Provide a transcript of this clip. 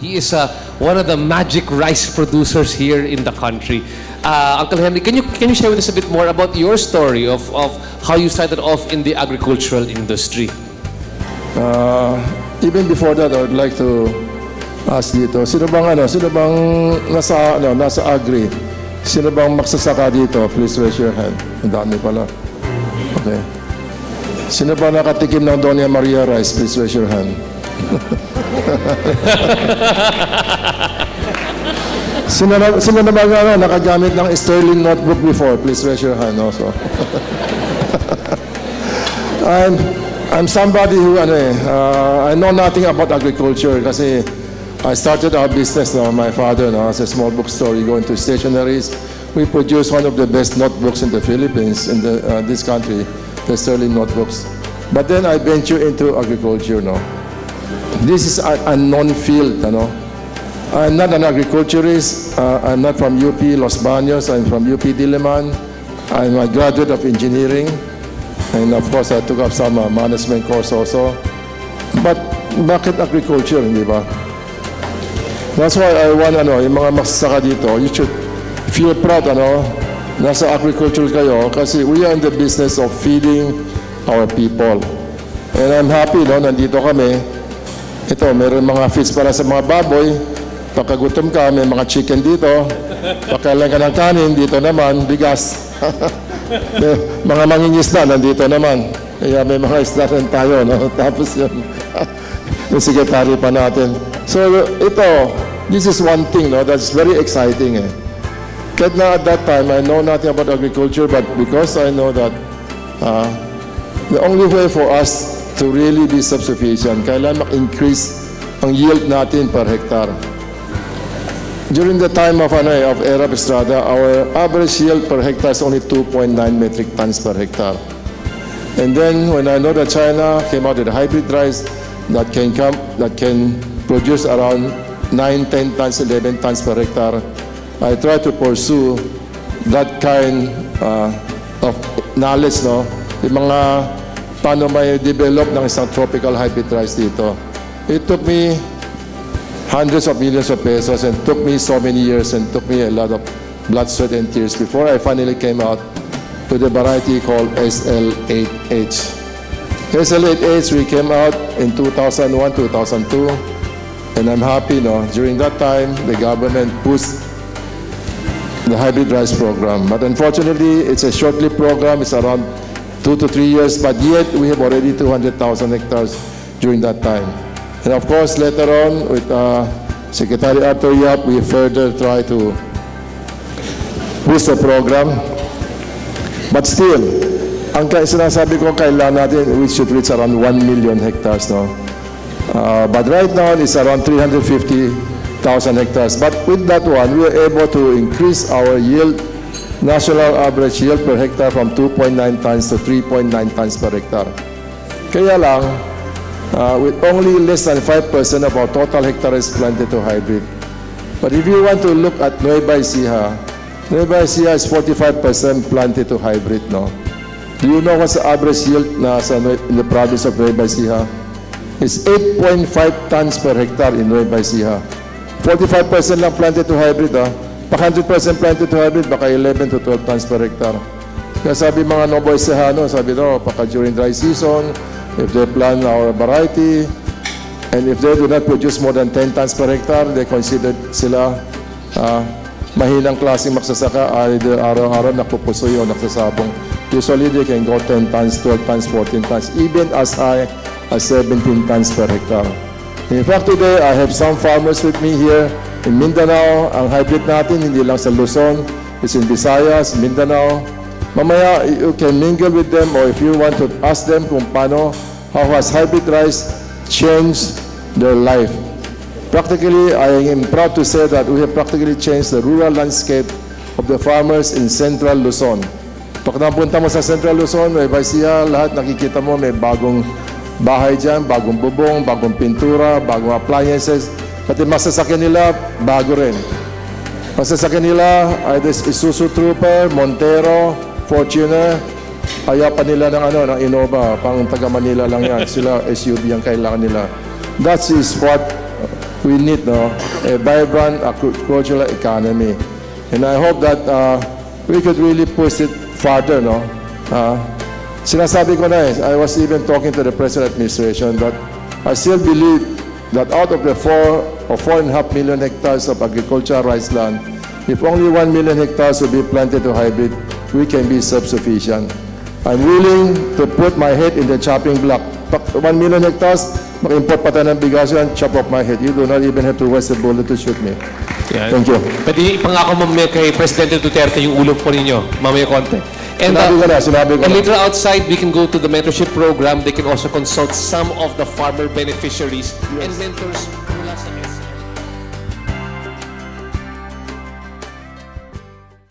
He is uh, one of the magic rice producers here in the country. Uh, Uncle Henry, can you can you share with us a bit more about your story of, of how you started off in the agricultural industry? Uh, even before that, I would like to ask dito, sino bang ano, sino bang nasa ano, nasa agri? Sino bang magsasaka dito? Please raise your hand. Ang dami pala. Okay. Sino ba nakatikim ng Doña Maria Rice? Please raise your hand. sino na, sino na ba ano, nakagamit ng Sterling notebook before? Please raise your hand also. I'm, I'm somebody who, ano eh, uh, I know nothing about agriculture kasi I started our business, no, my father, no, as a small bookstore, you go into stationaries. We produce one of the best notebooks in the Philippines, in the, uh, this country, the Sterling notebooks. But then I venture into agriculture, no. This is an unknown field, you know. I'm not an agriculturist. Uh, I'm not from UP Los Baños. I'm from UP Diliman. I'm a graduate of engineering. And of course, I took up some uh, management course also. But bakit agriculture, di ba? That's why I want, ano, yung mga magsasaka dito, you should feel proud, ano, nasa agriculture kayo kasi we are in the business of feeding our people. And I'm happy, no, nandito kami. Ito, meron mga feeds para sa mga baboy. Pagkagutom ka, may mga chicken dito. Pagkailan ka ng kanin, dito naman, bigas. mga mangingisda, nandito naman. Kaya may mga isda rin tayo, no? Tapos yun, yung secretary pa natin. So, ito, this is one thing, no, that's very exciting, eh. But now at that time, I know nothing about agriculture, but because I know that uh, the only way for us to really be self-sufficient, kailan mak-increase ang yield natin per hectare. During the time of, ano, of Arab Estrada, our average yield per hectare is only 2.9 metric tons per hectare. And then when I know that China came out with a hybrid rice that can come, that can produce around 9, 10 tons, 11 tons per hectare, I try to pursue that kind uh, of knowledge, no? Yung mga paano may develop ng isang tropical hybrid rice dito. It took me hundreds of millions of pesos and took me so many years and took me a lot of blood, sweat, and tears before I finally came out with a variety called SL8H. SL8H, we came out in 2001, 2002, and I'm happy, no, during that time, the government pushed the hybrid rice program. But unfortunately, it's a short-lived program. It's around two to three years, but yet we have already 200,000 hectares during that time. And of course, later on, with uh, Secretary Arthur Yap, we further try to boost the program. But still, ang sinasabi ko, kailangan natin, we should reach around 1 million hectares, no? Uh, but right now, it's around 350,000 hectares. But with that one, we are able to increase our yield, national average yield per hectare from 2.9 tons to 3.9 tons per hectare. Kaya lang, uh, with only less than 5% of our total hectares planted to hybrid. But if you want to look at Nueva Ecija, Nueva Ecija is 45% planted to hybrid, no? Do you know what's the average yield na sa, in the province of Nueva Ecija? It's 8.5 tons per hectare in Nueva Ecija. 45% lang planted to hybrid, ah. Pag 100% planted to hybrid, baka 11 to 12 tons per hectare. Kaya sabi mga Novo Ecijano, sabi daw, pagka during dry season, if they plant our variety, and if they do not produce more than 10 tons per hectare, they consider sila ah, mahinang klaseng magsasaka, either araw-araw napupusoy o nagsasabong. Usually, they can go 10 tons, 12 tons, 14 tons, even as high as 17 tons per hectare. In fact, today, I have some farmers with me here in Mindanao. Ang hybrid natin, hindi lang sa Luzon, it's in Visayas, Mindanao. Mamaya, you can mingle with them or if you want to ask them kung paano, how has hybrid rice changed their life. Practically, I am proud to say that we have practically changed the rural landscape of the farmers in central Luzon. Pag napunta mo sa central Luzon, may Baisia, lahat nakikita mo may bagong bahay dyan, bagong bubong, bagong pintura, bagong appliances. Pati masasakyan nila, bago rin. Masasakyan nila, either Isuzu Trooper, Montero, Fortuner, ayaw pa nila ng ano, ng Innova, pang taga Manila lang yan. Sila SUV ang kailangan nila. That is what we need no, a vibrant agricultural economy. And I hope that uh, we could really push it farther. No? Uh, sinasabi ko na eh, I was even talking to the present administration that I still believe that out of the four or four and a half million hectares of agricultural rice land, if only one million hectares will be planted to hybrid, we can be self-sufficient. I'm willing to put my head in the chopping block. One million hectares, mag-import pa tayo ng bigas yan, chop off my head. You do not even have to waste a bullet to shoot me. Yan. Thank you. Pwede ipangako mamaya kay Presidente Duterte yung ulo po ninyo. Mamaya konti. And, Sinabi ko na, sinabi ko and na. later outside, we can go to the mentorship program. They can also consult some of the farmer beneficiaries and mentors